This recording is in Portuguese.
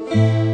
Música